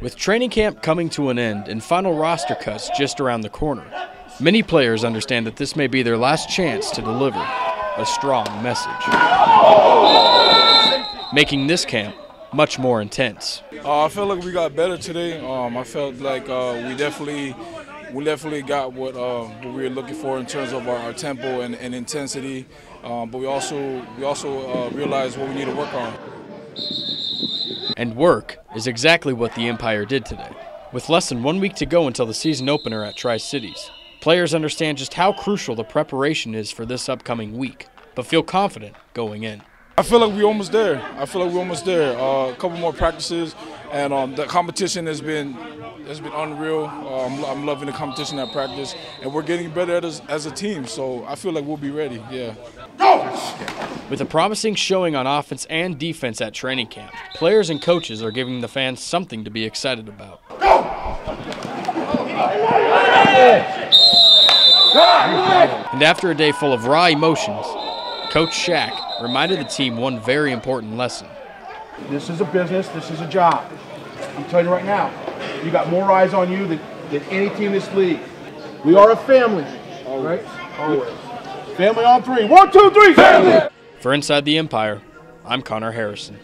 With training camp coming to an end and final roster cuts just around the corner, many players understand that this may be their last chance to deliver a strong message, making this camp much more intense. Uh, I feel like we got better today. Um, I felt like uh, we definitely we definitely got what, uh, what we were looking for in terms of our, our tempo and, and intensity. Um, but we also we also uh, realized what we need to work on. And work is exactly what the Empire did today. With less than one week to go until the season opener at Tri Cities, players understand just how crucial the preparation is for this upcoming week, but feel confident going in. I feel like we're almost there. I feel like we're almost there. Uh, a couple more practices, and um, the competition has been has been unreal. Uh, I'm, I'm, loving the competition at practice, and we're getting better as, as a team. So I feel like we'll be ready. Yeah. With a promising showing on offense and defense at training camp, players and coaches are giving the fans something to be excited about. And after a day full of raw emotions, Coach Shack reminded the team one very important lesson. This is a business, this is a job. I'm telling you right now, you got more eyes on you than, than any team in this league. We are a family, right? Always. Family on three. One, two, three, family! For Inside the Empire, I'm Connor Harrison.